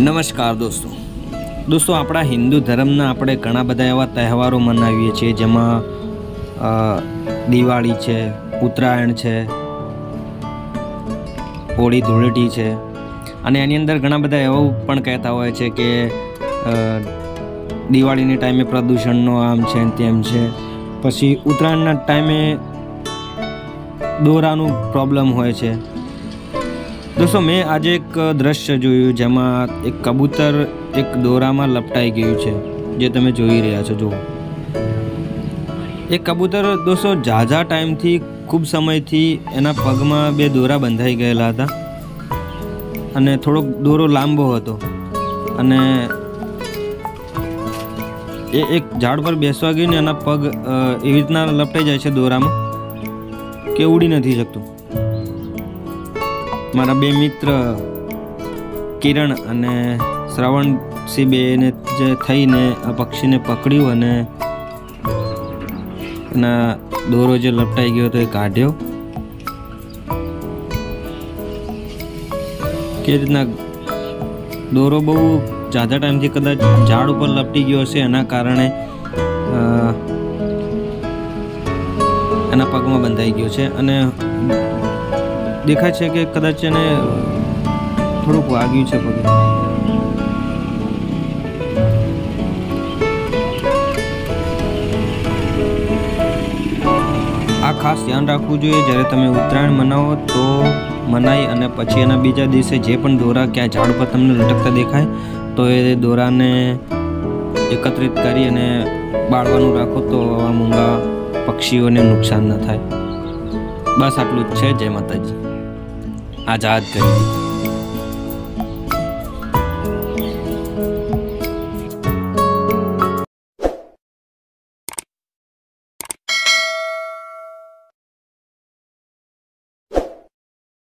નમસ્કાર દોસ્તો. દોસ્તો, આપણા હિન્દુ ધર્મના આપણે ઘણા બધા એવા તહેવારો મનાવીએ છીએ, જેમાં દિવાળી છે, ઉત્તરાયણ છે, હોળી, ધૂળેટી છે. અને એની અંદર ઘણા બધા એવું પણ કહેતા હોય છે કે દિવાળીની ટાઈમે પ્રદૂષણનો આમ છે તેમ છે. પછી ઉત્તરાયણના ટાઈમે દોરાનું પ્રોબ્લેમ હોય છે. દોસ્તો, મેં આજે એક દ્રશ્ય જોયું જેમાં એક કબૂતર એક દોરામાં લપટાઈ ગયું છે, જે તમે જોઈ રહ્યા છો, જુઓ. એ કબૂતર દોસ્તો, ઝાઝા ટાઈમથી, ખૂબ સમયથી એના પગમાં બે દોરા બંધાઈ ગયેલા હતા અને થોડોક દોરો લાંબો હતો અને એ એક ઝાડ પર બેસવા ગયું ને એના પગ એવી રીતના લપટાઈ જાય છે દોરામાં કે ઉડી નથી શકતું. મારા બે મિત્ર કિરણ અને શ્રવણ સિંહ બેને જે થઈને આ પક્ષીને પકડ્યું અને એના દોરો જે લપટાઈ ગયો હતો એ કાઢ્યો. કે રીતના દોરો બહુ જાજા ટાઈમથી કદાચ ઝાડ ઉપર લપટી ગયો હશે, એના કારણે એના પગમાં બંધાઈ ગયો છે. અને દેખાય છે કે કદાચ એને થોડુંક વાગ્યું છે પગે. આ ખાસ ધ્યાન રાખવું જોઈએ. જ્યારે તમે ઉત્તરાયણ મનાવો તો મનાઈ અને પછી એના બીજા દિવસે જે પણ દોરા ક્યાં ઝાડ પર તમને લટકતા દેખાય, તો એ દોરાને એકત્રિત કરી અને બાળવાનું રાખો તો આવા મૂંગા પક્ષીઓને નુકસાન ન થાય. બસ આટલું જ છે. જય માતાજી. આઝાદ કરી